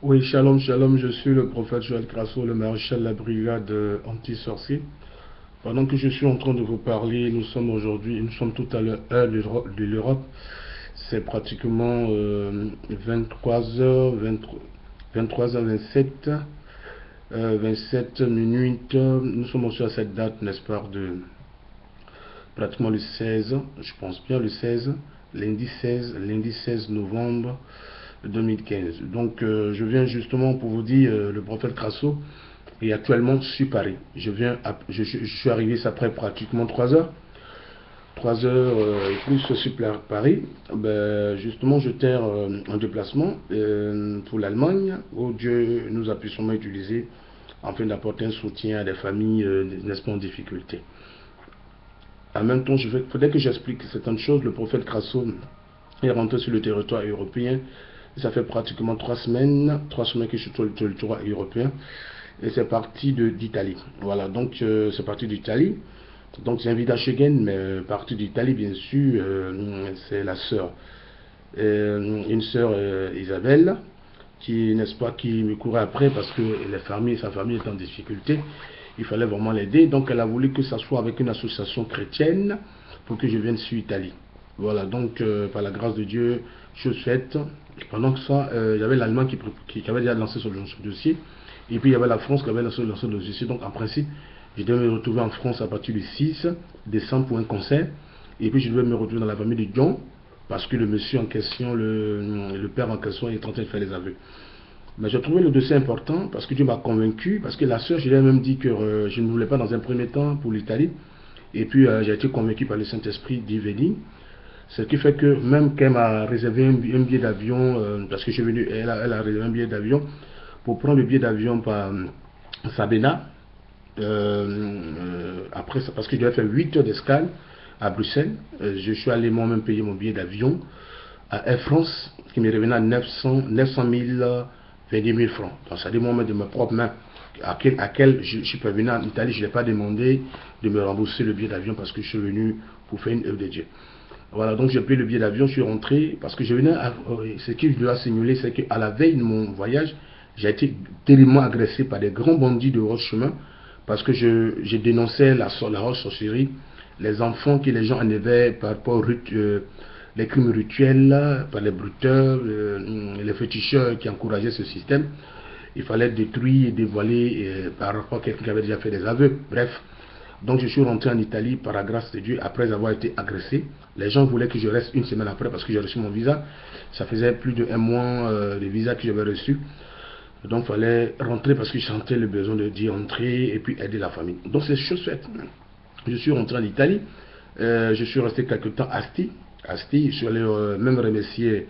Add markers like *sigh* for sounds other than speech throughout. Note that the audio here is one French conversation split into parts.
Oui, shalom, shalom, je suis le prophète Joël Crasso, le maréchal de la brigade anti-sorcier. Pendant que je suis en train de vous parler, nous sommes aujourd'hui, nous sommes tout à l'heure de l'Europe. C'est pratiquement 23h, 23h27, 27 minutes. Nous sommes aussi à cette date, n'est-ce pas, de pratiquement le 16, je pense bien le 16, lundi 16, lundi 16 novembre 2015. Donc euh, je viens justement pour vous dire, euh, le prophète Crasso est actuellement sur Paris. Je, viens, je, suis arrivé après pratiquement 3 heures. 3 heures euh, et plus sur Paris. Ben, justement, je terre en déplacement pour l'Allemagne, où Dieu nous a puissamment utilisé afin d'apporter un soutien à des familles, n'est-ce pas, en difficulté. En même temps, il faudrait que j'explique certaines choses. Le prophète Crasso est rentré sur le territoire européen ça fait pratiquement trois semaines, trois semaines que je suis sur le territoire européen. Et c'est parti d'Italie. Voilà, donc euh, c'est parti d'Italie. Donc un à Schengen, mais euh, parti d'Italie, bien sûr, euh, c'est la sœur. une sœur Isabelle, qui, n'est-ce pas, qui me courait après parce que sa famille est en difficulté. Il fallait vraiment l'aider. Donc elle a voulu que ça soit avec une association chrétienne pour que je vienne sur Italie. Voilà, donc par la grâce de Dieu, je souhaite pendant que ça, euh, il y avait l'Allemagne qui, avait déjà lancé son, dossier, et puis il y avait la France qui avait lancé, son dossier. Donc en principe, je devais me retrouver en France à partir du 6 décembre pour un concert, et puis je devais me retrouver dans la famille de Dion, parce que le monsieur en question, le, père en question, est en train de faire les aveux. Mais j'ai trouvé le dossier important parce que Dieu m'a convaincu, parce que la soeur, je lui ai même dit que euh, je ne voulais pas dans un premier temps pour l'Italie. Et puis euh, j'ai été convaincu par le Saint-Esprit d'y. Ce qui fait que même qu'elle m'a réservé un, billet d'avion, euh, parce que je suis venu, elle a, réservé un billet d'avion, pour prendre le billet d'avion par euh, Sabena, euh, après ça, parce que je devais faire 8 heures d'escale à Bruxelles, je suis allé moi-même payer mon billet d'avion à Air France, qui me revenait à 900, 900 000, 20 000 francs. Donc ça dit moi-même de mes propres mains à quel, à quel je, suis pas venu en Italie, je n'ai pas demandé de me rembourser le billet d'avion parce que je suis venu pour faire une œuvre de Dieu. Voilà, donc j'ai pris le billet d'avion, je suis rentré, parce que je venais, à, euh, ce qui je dois simuler, c'est qu'à la veille de mon voyage, j'ai été terriblement agressé par des grands bandits de roche chemin, parce que je, dénonçais la, la les enfants que les gens enlevaient par rapport aux euh, les crimes rituels, par les bruteurs, euh, les féticheurs qui encourageaient ce système. Il fallait détruire et dévoiler par rapport à quelqu'un qui avait déjà fait des aveux. Bref, donc je suis rentré en Italie par la grâce de Dieu après avoir été agressé. Les gens voulaient que je reste une semaine après parce que j'ai reçu mon visa. Ça faisait plus de un mois euh, de visa que j'avais reçu. Donc il fallait rentrer parce que je sentais le besoin de dire entrer et puis aider la famille. Donc c'est chose faite. Je suis rentré en Italie. Euh, je suis resté quelque temps à Asti. Asti, je suis allé euh, même remercier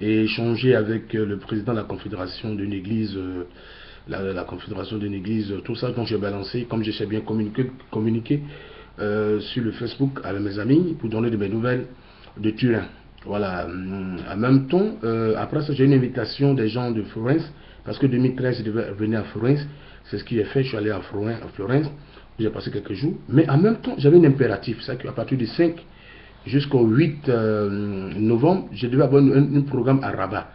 et échanger avec le président de la confédération d'une église la, confédération d'une église, tout ça. Donc j'ai balancé, comme je sais bien communiquer, euh, sur le Facebook à mes amis pour donner de mes nouvelles de Turin. Voilà. En même temps, euh, après ça, j'ai une invitation des gens de Florence, parce que 2013, je devais venir à Florence. C'est ce qui est fait. Je suis allé à Florence. J'ai passé quelques jours. Mais en même temps, j'avais un impératif. C'est qu'à partir du 5 jusqu'au 8 euh, novembre, je devais avoir un, programme à Rabat.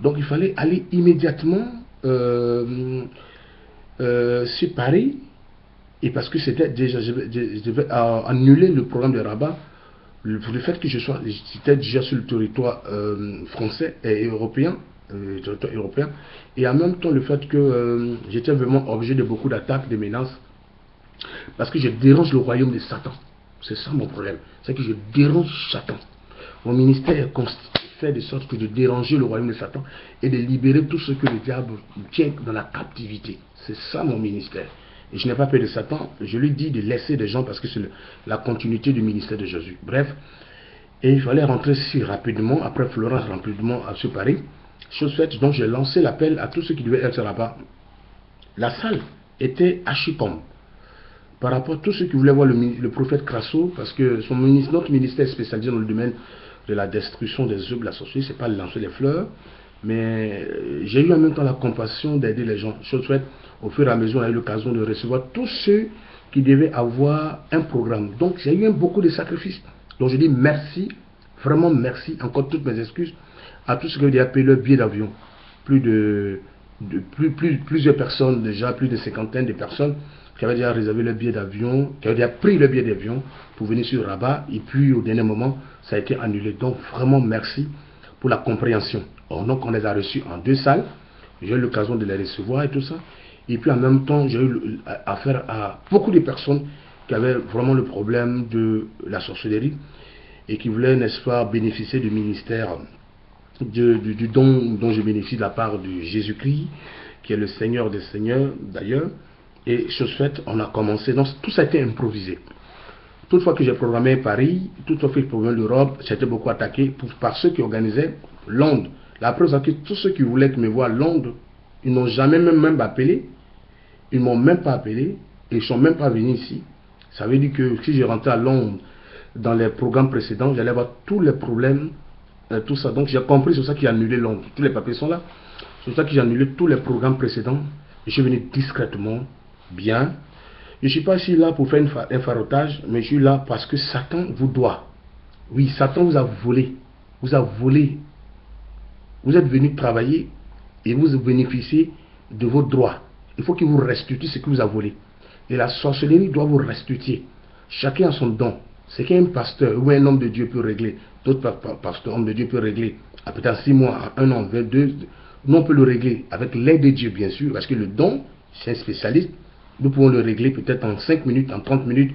Donc il fallait aller immédiatement euh, euh, sur Paris, et parce que c'était déjà, je, devais annuler le programme de Rabat, le, pour le fait que je sois, j'étais déjà sur le territoire euh, français et européen, territoire européen, et en même temps le fait que j'étais vraiment objet de beaucoup d'attaques, de menaces, parce que je dérange le royaume de Satan. C'est ça mon problème. C'est que je dérange Satan. Mon ministère est constitué faire de sorte que de déranger le royaume de Satan et de libérer tout ce que le diable tient dans la captivité. C'est ça mon ministère. Et je n'ai pas peur de Satan. Je lui dis de laisser des gens parce que c'est la continuité du ministère de Jésus. Bref. Et il fallait rentrer si rapidement, après Florence, rapidement à ce Paris. Chose faite, donc j'ai lancé l'appel à tous ceux qui devaient être là-bas. La salle était archipom par rapport à tous ceux qui voulaient voir le, prophète Crasso, parce que son notre ministère spécialisé dans le domaine de la destruction des œuvres de la sorcellerie, c'est pas lancer les fleurs, mais euh, j'ai eu en même temps la compassion d'aider les gens. Je souhaite, au fur et à mesure, on l'occasion de recevoir tous ceux qui devaient avoir un programme. Donc j'ai eu beaucoup de sacrifices. Donc je dis merci, vraiment merci, encore toutes mes excuses à tous ceux qui ont payé leur billet d'avion. Plus de de plus, plus, plusieurs personnes, déjà plus de cinquantaine de personnes qui avaient déjà réservé le billet d'avion, qui avaient déjà pris le billet d'avion pour venir sur Rabat. Et puis au dernier moment, ça a été annulé. Donc vraiment merci pour la compréhension. donc on les a reçus en deux salles. J'ai eu l'occasion de les recevoir et tout ça. Et puis en même temps, j'ai eu affaire à beaucoup de personnes qui avaient vraiment le problème de la sorcellerie et qui voulaient, n'est-ce pas, bénéficier du ministère du, du, don dont je bénéficie de la part de Jésus-Christ, qui est le Seigneur des Seigneurs d'ailleurs. Et chose faite, on a commencé. Donc tout ça a été improvisé. Toutefois que j'ai programmé Paris, toutefois que j'ai programmé l'Europe, c'était beaucoup attaqué par ceux qui organisaient Londres. La preuve, c'est que tous ceux qui voulaient que me à Londres, ils n'ont jamais même, même appelé. Ils m'ont même pas appelé et ils sont même pas venus ici. Ça veut dire que si je rentrais à Londres dans les programmes précédents, j'allais avoir tous les problèmes, euh, tout ça. Donc j'ai compris, c'est ça qui a annulé Londres. Tous les papiers sont là. C'est ça que j'ai annulé tous les programmes précédents. Je suis venu discrètement, bien. Je ne suis pas ici là pour faire un farotage, mais je suis là parce que Satan vous doit. Oui, Satan vous a volé. Vous a volé. Vous êtes venu travailler et vous bénéficiez de vos droits. Il faut qu'il vous restitue ce que vous a volé. Et la sorcellerie doit vous restituer. Chacun a son don. Ce qu'un pasteur ou un homme de Dieu peut régler, d'autres pasteurs, hommes de Dieu peuvent régler à peut-être 6 mois, un an, 22, nous on peut le régler avec l'aide de Dieu bien sûr, parce que le don, c'est un spécialiste, nous pouvons le régler peut-être en 5 minutes, en 30 minutes,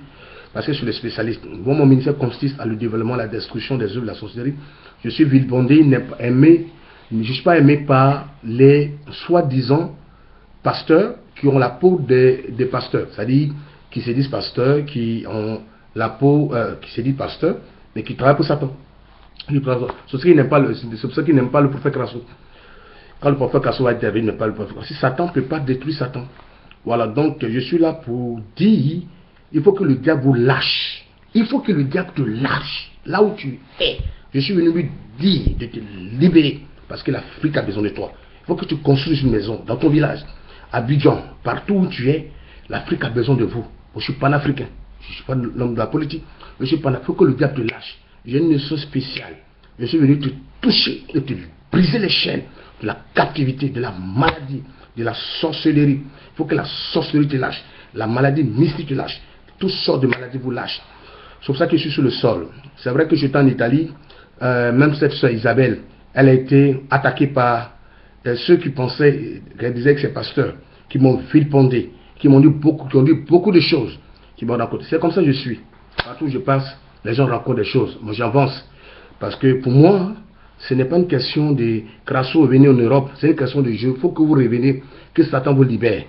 parce que je suis le spécialiste. mon ministère consiste à le développement, la destruction des œuvres de la sorcellerie. Je suis Villebondé, aimé, je ne suis pas aimé par les soi-disant pasteurs qui ont la peau des, pasteurs, c'est-à-dire qui se disent pasteurs, qui ont la peau, euh, qui se disent pasteurs, mais qui travaillent pour Satan. C'est pour ça qu'ils n'aiment pas, le, prophète Krasso. Quand le prophète Krasso va intervenir, il n'aime pas le prophète Si Satan ne peut pas détruire Satan. Voilà, donc je suis là pour dire, il faut que le diable vous lâche. Il faut que le diable te lâche. Là où tu es. Je suis venu lui dire de te libérer. Parce que l'Afrique a besoin de toi. Il faut que tu construises une maison dans ton village. À Bidjan, partout où tu es, l'Afrique a besoin de vous. Je suis panafricain. Je ne suis pas l'homme de la politique. Je suis panafricain. Il faut que le diable te lâche. J'ai une mission spéciale. Je suis venu te toucher et te briser les chaînes de la captivité, de la maladie, de la sorcellerie. Il faut que la sorcellerie te lâche. La maladie mystique te lâche. Toutes sortes de maladies vous lâchent. C'est pour ça que je suis sur le sol. C'est vrai que j'étais en Italie. Euh, même cette soeur Isabelle, elle a été attaquée par euh, ceux qui pensaient, qu'elle disait que c'est pasteur, qui m'ont vilipendé, qui m'ont dit beaucoup, qui ont dit beaucoup de choses, qui m'ont raconté. C'est comme ça que je suis. Partout où je passe, les gens racontent des choses. Moi, j'avance. Parce que pour moi, ce n'est pas une question de Crasso venir en Europe, c'est une question de jeu. Il faut que vous reveniez, que Satan vous libère.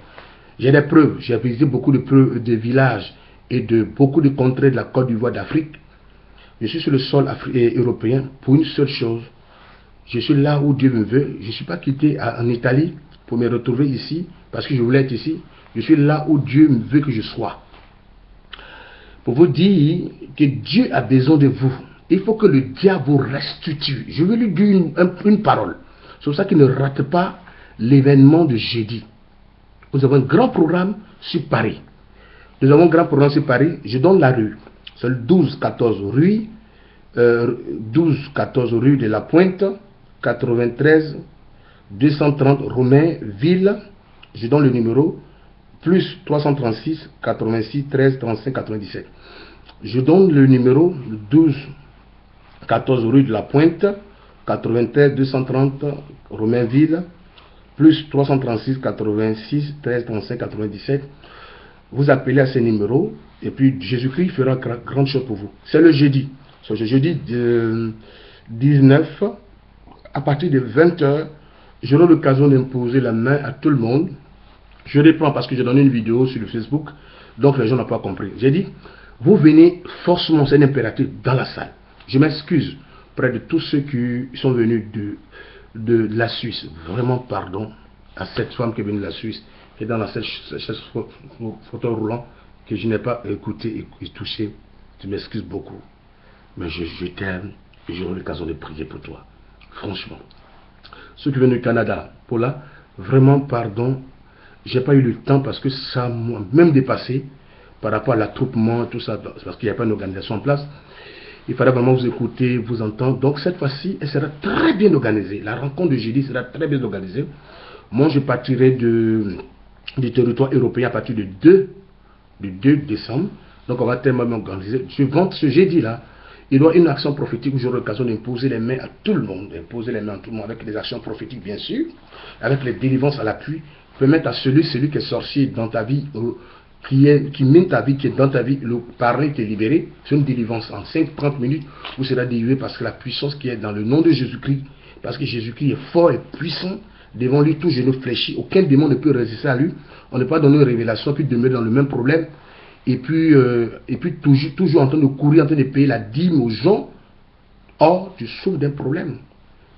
J'ai des preuves. J'ai visité beaucoup de, preuves, de villages et de beaucoup de contrées de la Côte d'Ivoire d'Afrique. Je suis sur le sol européen pour une seule chose, je suis là où Dieu me veut. Je ne suis pas quitté en Italie pour me retrouver ici parce que je voulais être ici. Je suis là où Dieu veut que je sois. Pour vous dire que Dieu a besoin de vous. Il faut que le diable vous restitue. Je vais lui dire une, parole. C'est pour ça qu'il ne rate pas l'événement de jeudi. Nous avons un grand programme sur Paris. Nous avons un grand programme sur Paris. Je donne la rue. C'est le 12-14 rue. 12-14 rue de la Pointe. 93 230 Romain Ville, je donne le numéro, plus 336 86 13 35 97. Je donne le numéro 12 14 rue de la Pointe, 93 230 Romainville, plus 336 86 13 35 97. Vous appelez à ce numéro et puis Jésus-Christ fera grande chose pour vous. C'est le jeudi. C'est le jeudi 19 à partir de 20h, j'aurai l'occasion d'imposer la main à tout le monde. Je reprends parce que j'ai donné une vidéo sur le Facebook, donc les gens n'ont pas compris. J'ai dit, vous venez forcément, c'est un impératif, dans la salle. Je m'excuse près de tous ceux qui sont venus de, de la Suisse. Vraiment pardon à cette femme qui est venue de la Suisse, est dans la photo roulant, que je n'ai pas écouté et, touché. Je m'excuse beaucoup. Mais je, je t'aime et j'aurai l'occasion de prier pour toi. Franchement. Ceux qui viennent du Canada, pour là, vraiment pardon, j'ai pas eu le temps parce que ça m'a même dépassé par rapport à l'attroupement, tout ça, parce qu'il n'y a pas une organisation en place. Il fallait vraiment vous écouter, vous entendre. Donc cette fois-ci, elle sera très bien organisée. La rencontre de jeudi sera très bien organisée. Moi, je partirai du territoire européen à partir de 2, du 2 décembre. Donc, on va tellement organiser. Je vante ce jeudi-là. Il y aura une action prophétique où j'aurai l'occasion d'imposer les mains à tout le monde, d'imposer les mains à tout le monde avec des actions prophétiques, bien sûr, avec les délivrances à l'appui. Permettre à celui, celui qui est sorcier dans ta vie, qui, est, qui mène ta vie, qui est dans ta vie, le parler, te libérer. C'est une délivrance en 5-30 minutes. Vous serez délivré parce que la puissance qui est dans le nom de Jésus-Christ, parce que Jésus-Christ est fort et puissant, devant lui, tout genou fléchit. Aucun démon ne peut résister à lui. On ne peut pas donner une révélation, puis demeurer dans le même problème. Et puis, euh, et puis toujours, toujours en train de courir, en train de payer la dîme aux gens. Or, tu souffres d'un problème.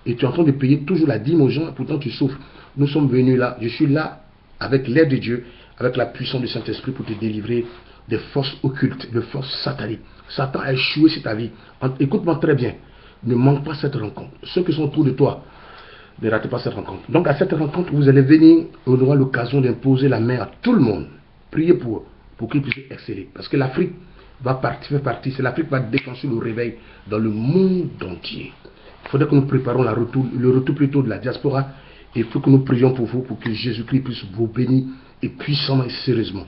Et tu es en train de payer toujours la dîme aux gens, et pourtant tu souffres. Nous sommes venus là, je suis là avec l'aide de Dieu, avec la puissance du Saint-Esprit pour te délivrer des forces occultes, des forces sataniques. Satan a échoué sur ta vie. Écoute-moi très bien. Ne manque pas cette rencontre. Ceux qui sont autour de toi, ne ratez pas cette rencontre. Donc à cette rencontre, vous allez venir, on aura l'occasion d'imposer la main à tout le monde. Priez pour pour qu'ils puissent exceller. Parce que l'Afrique va partir, partie, c'est l'Afrique va déclencher le réveil dans le monde entier. Il faudrait que nous préparions la retour, le retour plutôt de la diaspora. Il faut que nous prions pour vous, pour que Jésus-Christ puisse vous bénir et puissamment et sérieusement.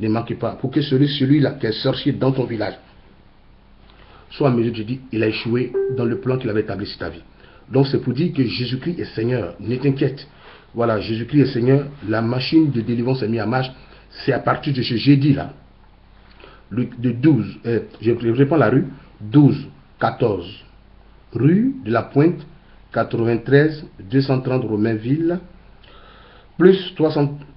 Ne manquez pas. Pour que celui, celui-là qui est sorcier dans ton village soit à mesure, je dis, il a échoué dans le plan qu'il avait établi sur ta vie. Donc c'est pour dire que Jésus-Christ est Seigneur. Ne t'inquiète. Voilà, Jésus-Christ est Seigneur. La machine de délivrance est mise en marche. C'est à partir de ce jeudi-là, de 12, euh, je reprends la rue, 12, 14, rue de la Pointe, 93, 230 Romainville, plus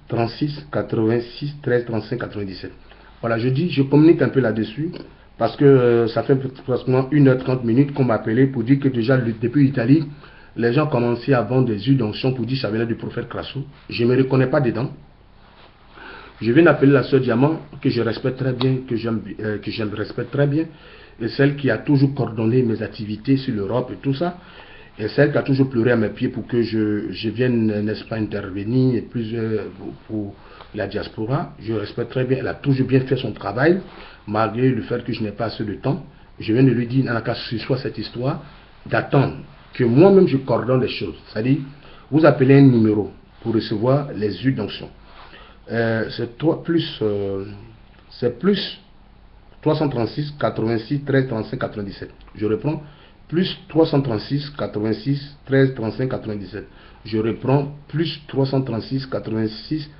336, 86, 13, 35, 97. Voilà, je dis, je communique un peu là-dessus, parce que euh, ça fait pratiquement 1h30 minutes qu'on m'a appelé pour dire que déjà depuis l'Italie, les gens commençaient à vendre des huiles d'onction pour dire ça venait du prophète Crasso. Je ne me reconnais pas dedans. Je viens d'appeler la sœur Diamant, que je respecte très bien, que j'aime euh, que respecte très bien, et celle qui a toujours coordonné mes activités sur l'Europe et tout ça, et celle qui a toujours pleuré à mes pieds pour que je, vienne, n'est-ce pas, intervenir et plusieurs pour, la diaspora. Je respecte très bien, elle a toujours bien fait son travail, malgré le fait que je n'ai pas assez de temps. Je viens de lui dire, cas ce soit cette histoire, d'attendre que moi-même je coordonne les choses. C'est-à-dire, vous appelez un numéro pour recevoir les huiles d'onction. Euh, c'est 3 plus, euh, c'est plus 336, 86, 13, 35, 97. Je reprends. Plus 336, 86, 13, 35, 97. Je reprends. Plus 336, 86,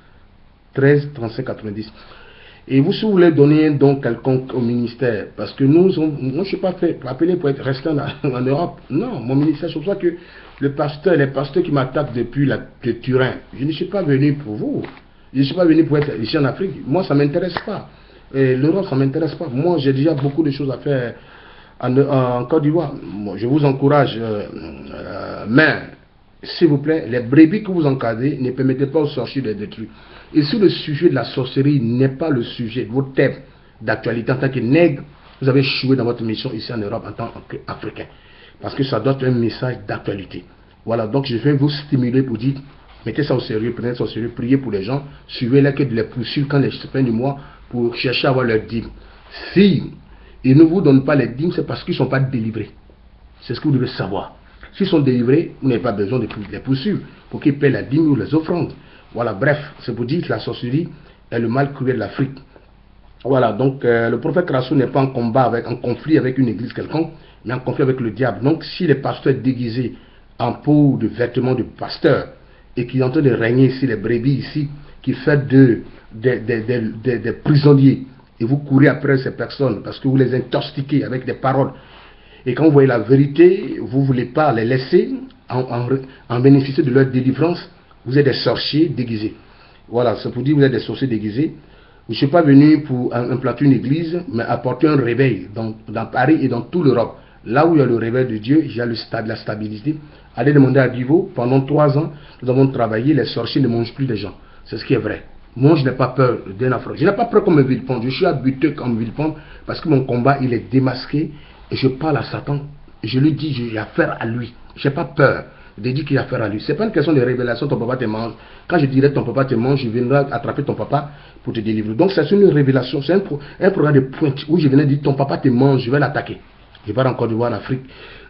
13, 35, 90. Et vous, si vous voulez donner un don quelconque au ministère, parce que nous, moi, je ne suis pas fait appelé pour être resté *laughs* en, Europe. Non, mon ministère, c'est que le pasteur, les pasteurs qui m'attaquent depuis la, Turin, je ne suis pas venu pour vous. Je ne suis pas venu pour être ici en Afrique. Moi, ça ne m'intéresse pas. L'Europe, ça ne m'intéresse pas. Moi, j'ai déjà beaucoup de choses à faire en, Côte d'Ivoire. je vous encourage, euh, euh, mais s'il vous plaît, les brebis que vous encadrez, ne permettez pas aux sorciers de détruire. Et si le sujet de la sorcellerie n'est pas le sujet de votre thème d'actualité en tant que nègre, vous avez échoué dans votre mission ici en Europe en tant qu'Africain. Parce que ça doit être un message d'actualité. Voilà, donc je vais vous stimuler pour dire Mettez ça au sérieux, prenez ça au sérieux, priez pour les gens, suivez-les que de les poursuivre quand les fin du mois pour chercher à avoir leur dîme. Si ils ne vous donnent pas les dîmes, c'est parce qu'ils ne sont pas délivrés. C'est ce que vous devez savoir. S'ils sont délivrés, vous n'avez pas besoin de les poursuivre pour qu'ils paient la dîme ou les offrandes. Voilà, bref, c'est pour dire que la sorcellerie est le mal cruel de l'Afrique. Voilà, donc euh, le prophète Rassou n'est pas en combat, avec, en conflit avec une église quelconque, mais en conflit avec le diable. Donc si les pasteurs déguisés en peau de vêtements de pasteur, et qui en train de régner ici, les brebis ici, qui fait de, des prisonniers. Et vous courez après ces personnes parce que vous les intoxiquez avec des paroles. Et quand vous voyez la vérité, vous ne voulez pas les laisser en, bénéficier de leur délivrance. Vous êtes des sorciers déguisés. Voilà, c'est pour dire que vous êtes des sorciers déguisés. Je ne suis pas venu pour implanter une église, mais apporter un réveil dans, Paris et dans toute l'Europe. Là où il y a le réveil de Dieu, il y a le stade, la stabilité. Allez demander à Divo, pendant trois ans, nous avons travaillé, les sorciers ne mangent plus des gens. C'est ce qui est vrai. Moi, je n'ai pas peur d'un affront. Je n'ai pas peur comme un villepont. Je suis habitué comme villepont parce que mon combat, il est démasqué et je parle à Satan. Je lui dis, j'ai affaire à lui. Je n'ai pas peur de dire qu'il a affaire à lui. Ce n'est pas une question de révélation, ton papa te mange. Quand je dirais ton papa te mange, je viendrai attraper ton papa pour te délivrer. Donc, c'est une révélation, c'est un, programme de pointe où je viens dire ton papa te mange, je vais l'attaquer. Je parle encore de voir en Afrique.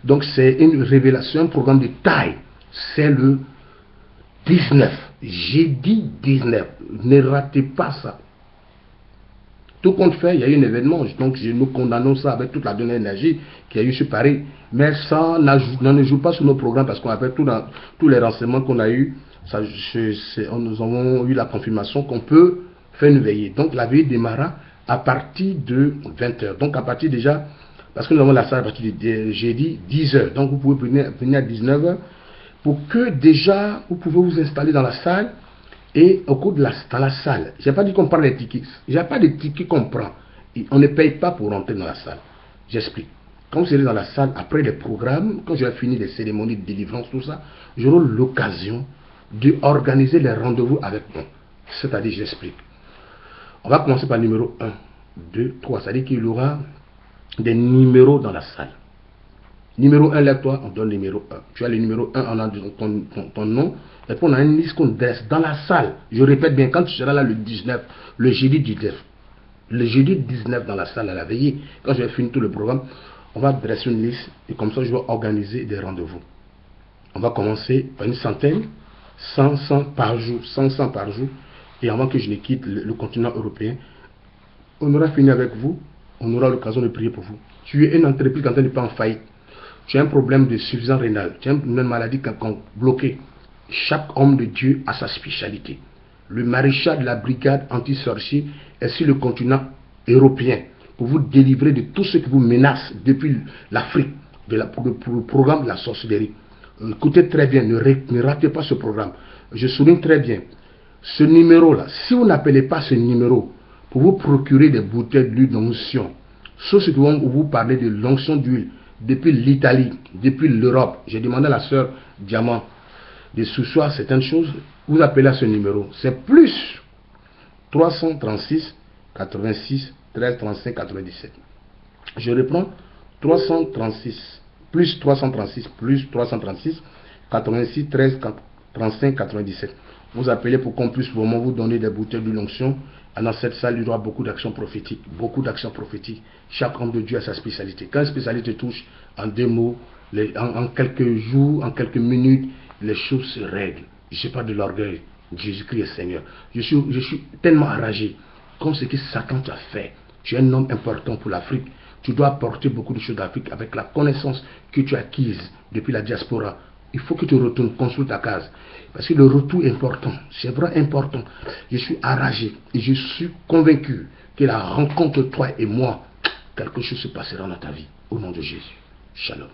Donc c'est une révélation, un programme de taille. C'est le 19. J'ai dit 19. Ne ratez pas ça. Tout compte fait, il y a eu un événement, donc nous condamnons ça avec toute la donnée énergie qui a eu sur Paris. Mais ça ne joue pas sur nos programmes parce qu'on avait tous les renseignements qu'on a eu. Nous avons eu la confirmation qu'on peut faire une veillée. Donc la veillée démarra à partir de 20h. Donc à partir déjà, parce que nous avons la salle à partir de jeudi 10h. Donc vous pouvez venir, venir à 19h pour que déjà vous pouvez vous installer dans la salle et au cours de la, salle, je n'ai pas dit qu'on prend des tickets. N'y a pas de tickets qu'on prend. on ne paye pas pour rentrer dans la salle. J'explique. Quand vous serez dans la salle, après les programmes, quand j'aurai fini les cérémonies de délivrance, tout ça, j'aurai l'occasion d'organiser les rendez-vous avec nous. C'est-à-dire, j'explique. On va commencer par le numéro 1, 2, 3. C'est-à-dire qu'il y aura des numéros dans la salle. Numéro 1, lève-toi, on donne numéro 1. Tu as le numéro 1 en ton, ton nom, et puis on a une liste qu'on dresse dans la salle. Je répète bien, quand tu seras là le 19, le jeudi 19, le jeudi 19 dans la salle à la veillée, quand je vais finir tout le programme, on va dresser une liste et comme ça je vais organiser des rendez-vous. On va commencer par une centaine, 100, 100 par jour, 100, 100 par jour. Et avant que je ne quitte le, continent européen, on aura fini avec vous, on aura l'occasion de prier pour vous. Tu es une entreprise qui n'est pas en faillite. Tu as un problème de suffisance rénale, tu as une maladie est bloquée chaque homme de Dieu a sa spécialité. Le maréchal de la brigade anti-sorcier est sur le continent européen pour vous délivrer de tout ce qui vous menace depuis l'Afrique, pour, le programme de la sorcellerie. Écoutez très bien, ne, ratez pas ce programme. Je souligne très bien, ce numéro-là, si vous n'appelez pas ce numéro pour vous procurer des bouteilles d'huile d'onction, sauf vont vous parler de l'onction d'huile depuis l'Italie, depuis l'Europe, j'ai demandé à la sœur Diamant, de sous-soir certaines choses, vous appelez à ce numéro. C'est plus 336 86 13 35 97. Je reprends 336 plus 336 plus 336 86 13 35 97. Vous appelez pour qu'on puisse vraiment vous donner des bouteilles de l'onction. Dans cette salle, y aura beaucoup d'actions prophétiques. Beaucoup d'actions prophétiques. Chaque homme de Dieu a sa spécialité. Quand une spécialité touche, en deux mots, en quelques jours, en quelques minutes, les choses se règlent. Je ne pas de l'orgueil. Jésus-Christ est Seigneur. Je suis, je suis tellement enragé. Comme ce que Satan t'a fait. Tu es un homme important pour l'Afrique. Tu dois apporter beaucoup de choses d'Afrique avec la connaissance que tu as acquise depuis la diaspora. Il faut que tu retournes construire ta case. Parce que le retour est important. C'est vraiment important. Je suis enragé et je suis convaincu que la rencontre toi et moi, quelque chose se passera dans ta vie. Au nom de Jésus. Shalom.